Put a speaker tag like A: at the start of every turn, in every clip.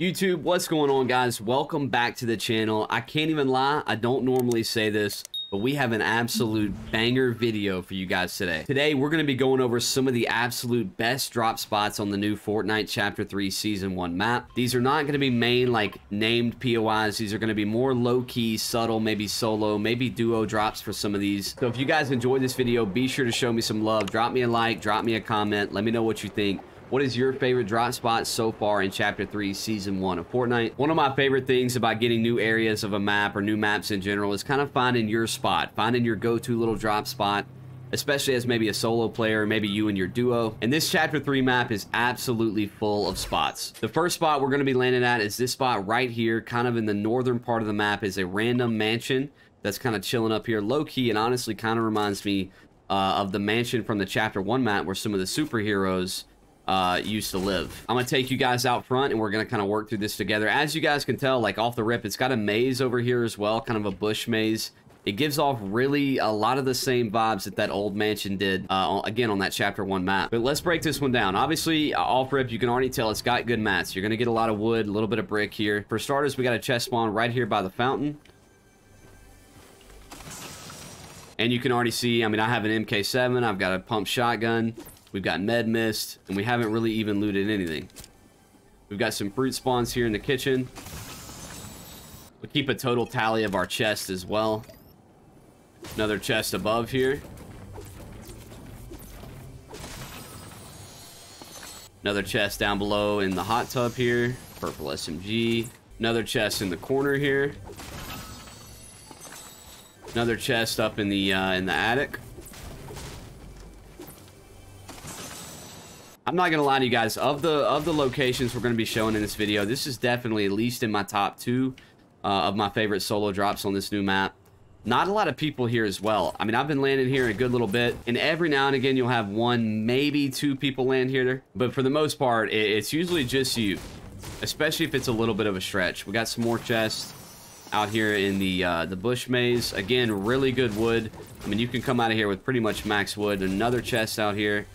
A: YouTube, what's going on guys? Welcome back to the channel. I can't even lie, I don't normally say this, but we have an absolute banger video for you guys today. Today, we're going to be going over some of the absolute best drop spots on the new Fortnite Chapter 3 Season 1 map. These are not going to be main, like, named POIs. These are going to be more low-key, subtle, maybe solo, maybe duo drops for some of these. So if you guys enjoyed this video, be sure to show me some love. Drop me a like, drop me a comment. Let me know what you think. What is your favorite drop spot so far in Chapter 3, Season 1 of Fortnite? One of my favorite things about getting new areas of a map or new maps in general is kind of finding your spot, finding your go-to little drop spot, especially as maybe a solo player, maybe you and your duo. And this Chapter 3 map is absolutely full of spots. The first spot we're going to be landing at is this spot right here, kind of in the northern part of the map, is a random mansion that's kind of chilling up here low-key and honestly kind of reminds me uh, of the mansion from the Chapter 1 map where some of the superheroes uh, used to live. I'm gonna take you guys out front and we're gonna kind of work through this together. As you guys can tell, like off the rip, it's got a maze over here as well, kind of a bush maze. It gives off really a lot of the same vibes that that old mansion did, uh, again, on that Chapter 1 map. But let's break this one down. Obviously, uh, off rip, you can already tell it's got good mats. You're going to get a lot of wood, a little bit of brick here. For starters, we got a chest spawn right here by the fountain. And you can already see, I mean, I have an MK7. I've got a pump shotgun. We've got med mist, and we haven't really even looted anything. We've got some fruit spawns here in the kitchen. We keep a total tally of our chest as well. Another chest above here. Another chest down below in the hot tub here. Purple SMG. Another chest in the corner here. Another chest up in the uh, in the attic. I'm not gonna lie to you guys. Of the of the locations we're gonna be showing in this video, this is definitely at least in my top two uh, of my favorite solo drops on this new map. Not a lot of people here as well. I mean, I've been landing here a good little bit, and every now and again you'll have one, maybe two people land here. But for the most part, it's usually just you, especially if it's a little bit of a stretch. We got some more chests out here in the uh, the bush maze. Again, really good wood. I mean, you can come out of here with pretty much max wood. Another chest out here.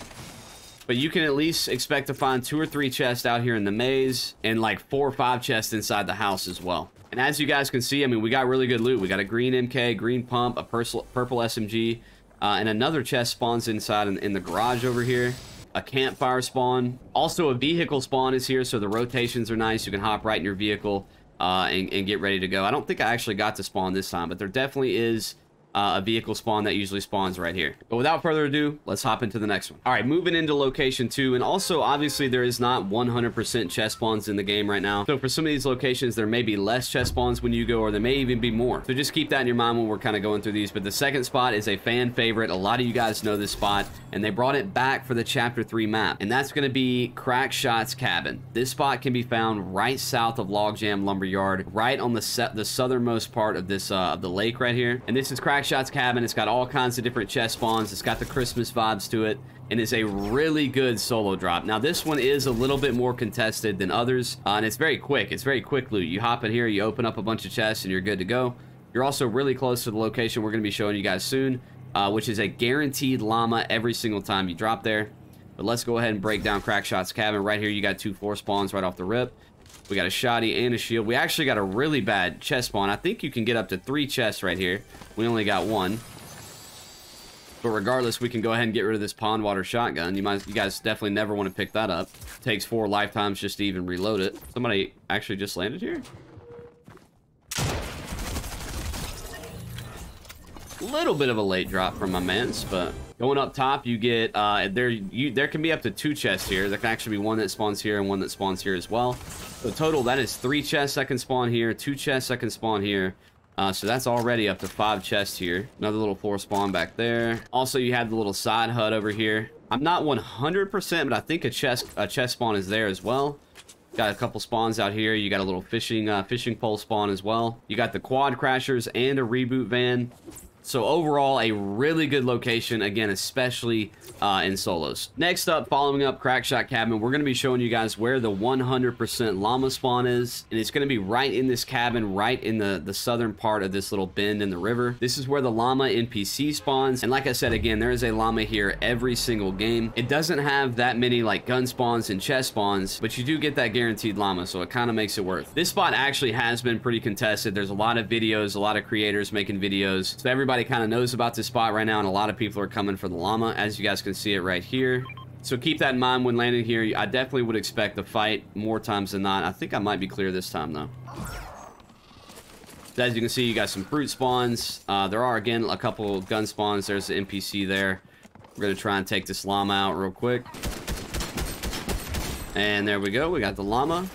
A: But you can at least expect to find two or three chests out here in the maze and like four or five chests inside the house as well. And as you guys can see, I mean, we got really good loot. We got a green MK, green pump, a purple SMG, uh, and another chest spawns inside in, in the garage over here. A campfire spawn. Also, a vehicle spawn is here, so the rotations are nice. You can hop right in your vehicle uh, and, and get ready to go. I don't think I actually got to spawn this time, but there definitely is uh, a vehicle spawn that usually spawns right here. But without further ado, let's hop into the next one. All right, moving into location two, and also obviously there is not 100% chest spawns in the game right now. So for some of these locations, there may be less chest spawns when you go, or there may even be more. So just keep that in your mind when we're kind of going through these. But the second spot is a fan favorite. A lot of you guys know this spot, and they brought it back for the Chapter 3 map, and that's going to be Crackshot's Cabin. This spot can be found right south of Logjam Lumberyard, right on the the southernmost part of this uh, of the lake right here. And this is Crack Shots cabin. It's got all kinds of different chest spawns. It's got the Christmas vibes to it and it's a really good solo drop. Now, this one is a little bit more contested than others, uh, and it's very quick. It's very quick loot. You hop in here, you open up a bunch of chests, and you're good to go. You're also really close to the location we're going to be showing you guys soon, uh, which is a guaranteed llama every single time you drop there. But let's go ahead and break down Crackshot's cabin. Right here, you got two four spawns right off the rip. We got a shoddy and a shield. We actually got a really bad chest spawn. I think you can get up to three chests right here. We only got one. But regardless, we can go ahead and get rid of this pond water shotgun. You might, you guys definitely never want to pick that up. takes four lifetimes just to even reload it. Somebody actually just landed here? Little bit of a late drop from my mans, but going up top, you get uh, there. You there can be up to two chests here. There can actually be one that spawns here and one that spawns here as well. So total, that is three chests that can spawn here, two chests that can spawn here. Uh, so that's already up to five chests here. Another little floor spawn back there. Also, you have the little side hut over here. I'm not 100%, but I think a chest a chest spawn is there as well. Got a couple spawns out here. You got a little fishing uh, fishing pole spawn as well. You got the quad crashers and a reboot van. So overall, a really good location, again, especially uh, in solos. Next up, following up Crackshot Cabin, we're going to be showing you guys where the 100% llama spawn is. And it's going to be right in this cabin, right in the, the southern part of this little bend in the river. This is where the llama NPC spawns. And like I said, again, there is a llama here every single game. It doesn't have that many like gun spawns and chest spawns, but you do get that guaranteed llama, so it kind of makes it worth. This spot actually has been pretty contested. There's a lot of videos, a lot of creators making videos. So everybody kind of knows about this spot right now, and a lot of people are coming for the llama, as you guys can see it right here. So keep that in mind when landing here. I definitely would expect the fight more times than not. I think I might be clear this time, though. As you can see, you got some fruit spawns. Uh, there are, again, a couple gun spawns. There's the NPC there. We're going to try and take this llama out real quick. And there we go. We got the llama.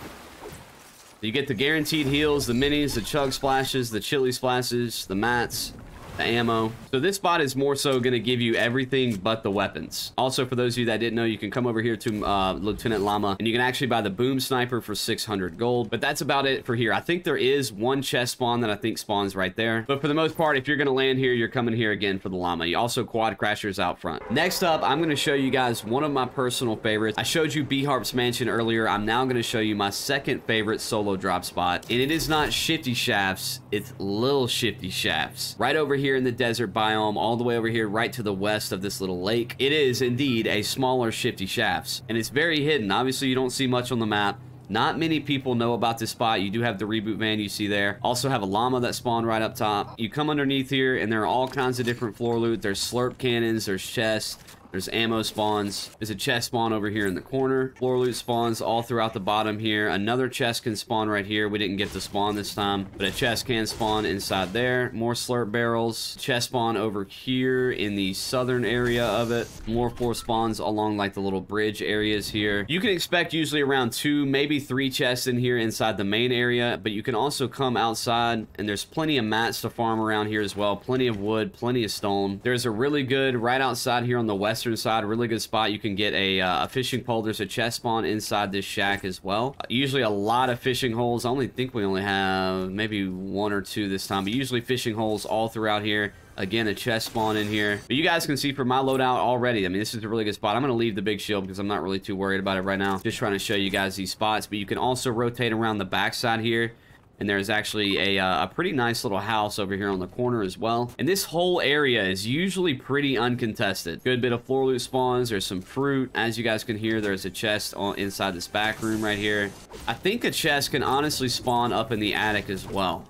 A: You get the guaranteed heals, the minis, the chug splashes, the chili splashes, the mats, the ammo. So this spot is more so going to give you everything but the weapons. Also, for those of you that didn't know, you can come over here to uh, Lieutenant Llama, and you can actually buy the Boom Sniper for 600 gold. But that's about it for here. I think there is one chest spawn that I think spawns right there. But for the most part, if you're going to land here, you're coming here again for the Llama. You also quad crashers out front. Next up, I'm going to show you guys one of my personal favorites. I showed you B-Harp's Mansion earlier. I'm now going to show you my second favorite solo drop spot. And it is not Shifty Shafts. It's Little Shifty Shafts. Right over here here in the desert biome, all the way over here right to the west of this little lake. It is indeed a smaller Shifty Shafts, and it's very hidden. Obviously, you don't see much on the map. Not many people know about this spot. You do have the reboot van you see there. Also have a llama that spawned right up top. You come underneath here and there are all kinds of different floor loot. There's slurp cannons, there's chests, there's ammo spawns. There's a chest spawn over here in the corner. Floor loot spawns all throughout the bottom here. Another chest can spawn right here. We didn't get to spawn this time, but a chest can spawn inside there. More slurp barrels. Chest spawn over here in the southern area of it. More floor spawns along like the little bridge areas here. You can expect usually around two, maybe three chests in here inside the main area, but you can also come outside and there's plenty of mats to farm around here as well. Plenty of wood, plenty of stone. There's a really good right outside here on the west western side, really good spot. You can get a, uh, a fishing pole. There's a chest spawn inside this shack as well. Usually a lot of fishing holes. I only think we only have maybe one or two this time, but usually fishing holes all throughout here. Again, a chest spawn in here. But you guys can see from my loadout already, I mean, this is a really good spot. I'm going to leave the big shield because I'm not really too worried about it right now. Just trying to show you guys these spots. But you can also rotate around the backside here and there's actually a, uh, a pretty nice little house over here on the corner as well. And this whole area is usually pretty uncontested. Good bit of floor loot spawns. There's some fruit. As you guys can hear, there's a chest on, inside this back room right here. I think a chest can honestly spawn up in the attic as well.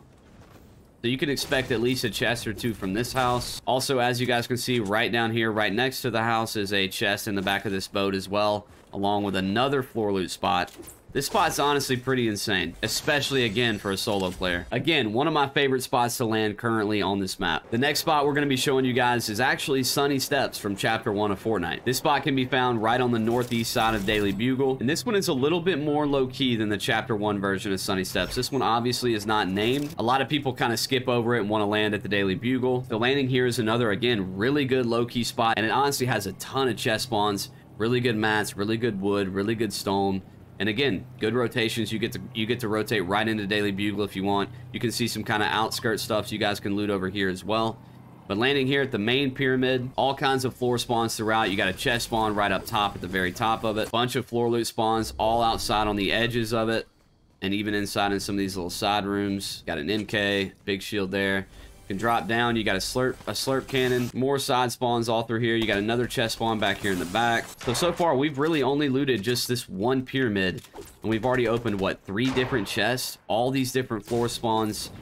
A: So you can expect at least a chest or two from this house. Also, as you guys can see, right down here, right next to the house is a chest in the back of this boat as well, along with another floor loot spot. This spot's honestly pretty insane, especially again for a solo player. Again, one of my favorite spots to land currently on this map. The next spot we're going to be showing you guys is actually Sunny Steps from Chapter 1 of Fortnite. This spot can be found right on the northeast side of Daily Bugle, and this one is a little bit more low-key than the Chapter 1 version of Sunny Steps. This one obviously is not named. A lot of people kind of skip over it and want to land at the Daily Bugle. The landing here is another, again, really good low-key spot, and it honestly has a ton of chest spawns, really good mats, really good wood, really good stone. And again, good rotations. You get to you get to rotate right into Daily Bugle if you want. You can see some kind of outskirt stuff so you guys can loot over here as well. But landing here at the main pyramid, all kinds of floor spawns throughout. You got a chest spawn right up top at the very top of it. Bunch of floor loot spawns all outside on the edges of it. And even inside in some of these little side rooms. Got an MK, big shield there can drop down. You got a slurp, a slurp cannon, more side spawns all through here. You got another chest spawn back here in the back. So, so far, we've really only looted just this one pyramid. And we've already opened, what, three different chests? All these different floor spawns,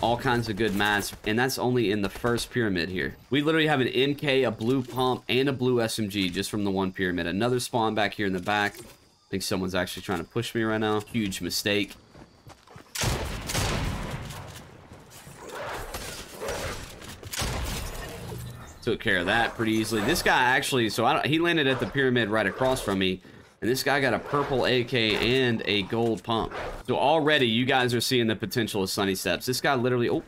A: all kinds of good mats. And that's only in the first pyramid here. We literally have an MK, a blue pump, and a blue SMG just from the one pyramid. Another spawn back here in the back. I think someone's actually trying to push me right now. Huge mistake. Took care of that pretty easily. This guy actually, so I, he landed at the pyramid right across from me. And this guy got a purple AK and a gold pump. So already you guys are seeing the potential of Sunny Steps. This guy literally, oh.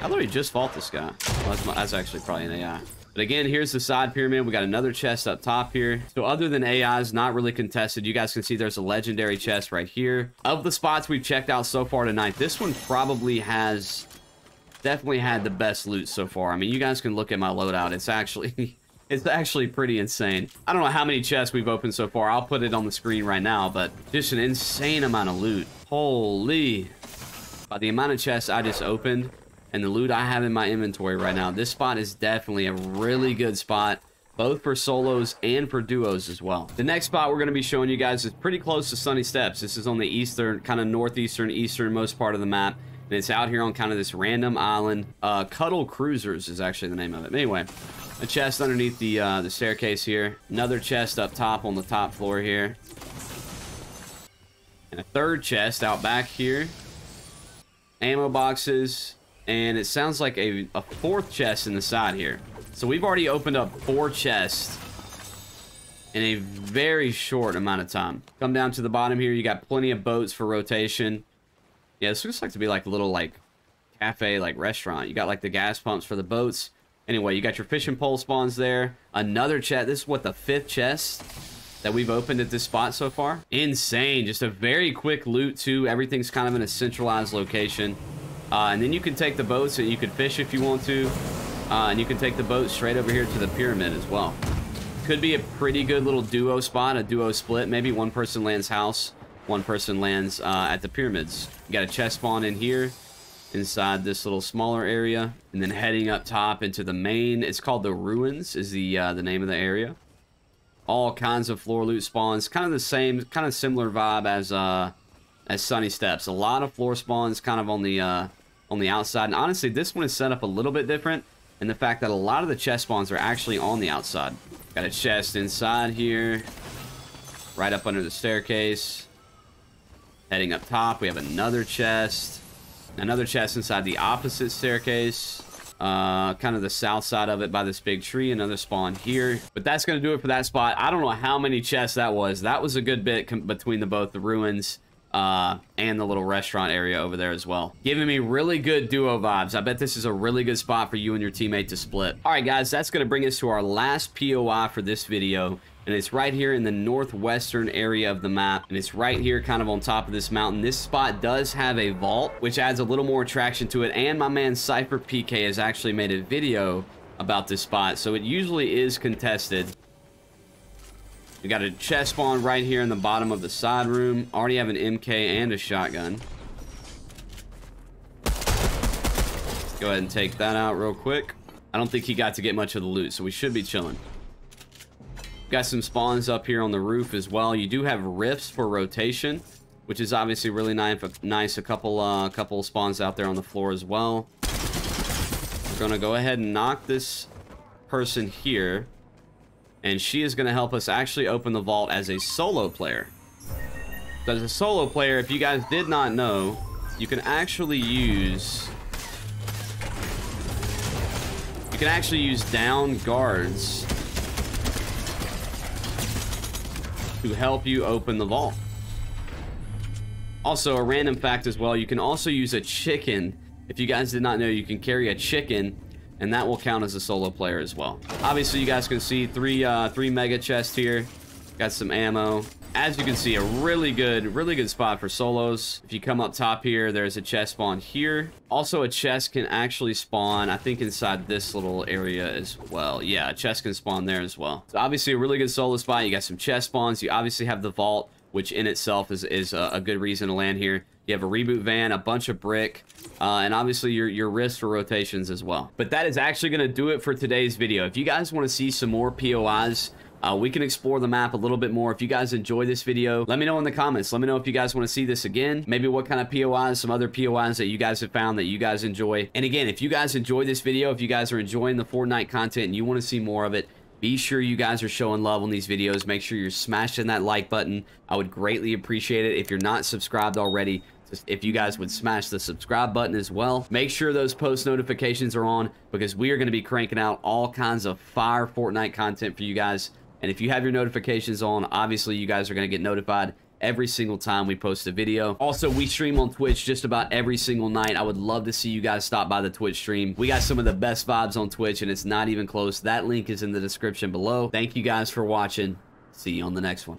A: I literally just fought this guy. Well, that's, my, that's actually probably an AI. But again, here's the side pyramid. We got another chest up top here. So other than AIs, not really contested. You guys can see there's a legendary chest right here. Of the spots we've checked out so far tonight, this one probably has definitely had the best loot so far. I mean, you guys can look at my loadout. It's actually... It's actually pretty insane. I don't know how many chests we've opened so far. I'll put it on the screen right now, but just an insane amount of loot. Holy. By the amount of chests I just opened and the loot I have in my inventory right now, this spot is definitely a really good spot both for solos and for duos as well. The next spot we're going to be showing you guys is pretty close to Sunny Steps. This is on the eastern, kind of northeastern, easternmost part of the map. And it's out here on kind of this random island. Uh, Cuddle Cruisers is actually the name of it. Anyway, a chest underneath the uh, the staircase here. Another chest up top on the top floor here. And a third chest out back here. Ammo boxes. And it sounds like a, a fourth chest in the side here. So we've already opened up four chests in a very short amount of time. Come down to the bottom here. You got plenty of boats for rotation. Yeah, this looks like to be like a little like cafe, like restaurant. You got like the gas pumps for the boats. Anyway, you got your fishing pole spawns there. Another chest. This is what the fifth chest that we've opened at this spot so far. Insane. Just a very quick loot too. Everything's kind of in a centralized location. Uh, and then you can take the boats and you can fish if you want to. Uh, and you can take the boat straight over here to the pyramid as well. Could be a pretty good little duo spot, a duo split. Maybe one person lands house, one person lands uh, at the pyramids. You got a chest spawn in here inside this little smaller area and then heading up top into the main it's called the ruins is the uh, the name of the area. All kinds of floor loot spawns kind of the same kind of similar vibe as uh as sunny steps. A lot of floor spawns kind of on the uh on the outside and honestly this one is set up a little bit different in the fact that a lot of the chest spawns are actually on the outside. Got a chest inside here right up under the staircase heading up top we have another chest Another chest inside the opposite staircase. Uh, kind of the south side of it by this big tree. Another spawn here. But that's going to do it for that spot. I don't know how many chests that was. That was a good bit between the both the ruins uh, and the little restaurant area over there as well. Giving me really good duo vibes. I bet this is a really good spot for you and your teammate to split. All right, guys, that's going to bring us to our last POI for this video and it's right here in the northwestern area of the map and it's right here kind of on top of this mountain this spot does have a vault which adds a little more attraction to it and my man CypherPK has actually made a video about this spot so it usually is contested we got a chest spawn right here in the bottom of the side room already have an mk and a shotgun go ahead and take that out real quick i don't think he got to get much of the loot so we should be chilling Got some spawns up here on the roof as well. You do have rifts for rotation, which is obviously really nice. Nice, a couple, uh, couple spawns out there on the floor as well. We're gonna go ahead and knock this person here, and she is gonna help us actually open the vault as a solo player. So as a solo player, if you guys did not know, you can actually use you can actually use down guards to help you open the vault. Also, a random fact as well, you can also use a chicken. If you guys did not know, you can carry a chicken, and that will count as a solo player as well. Obviously, you guys can see three, uh, three mega chests here. Got some ammo as you can see, a really good, really good spot for solos. If you come up top here, there's a chest spawn here. Also, a chest can actually spawn, I think, inside this little area as well. Yeah, a chest can spawn there as well. So obviously, a really good solo spot. You got some chest spawns. You obviously have the vault, which in itself is, is a, a good reason to land here. You have a reboot van, a bunch of brick, uh, and obviously your, your rifts for rotations as well. But that is actually going to do it for today's video. If you guys want to see some more POIs, uh, we can explore the map a little bit more. If you guys enjoy this video, let me know in the comments. Let me know if you guys want to see this again. Maybe what kind of POIs, some other POIs that you guys have found that you guys enjoy. And again, if you guys enjoy this video, if you guys are enjoying the Fortnite content and you want to see more of it, be sure you guys are showing love on these videos. Make sure you're smashing that like button. I would greatly appreciate it. If you're not subscribed already, if you guys would smash the subscribe button as well. Make sure those post notifications are on because we are going to be cranking out all kinds of fire Fortnite content for you guys and if you have your notifications on, obviously you guys are going to get notified every single time we post a video. Also, we stream on Twitch just about every single night. I would love to see you guys stop by the Twitch stream. We got some of the best vibes on Twitch, and it's not even close. That link is in the description below. Thank you guys for watching. See you on the next one.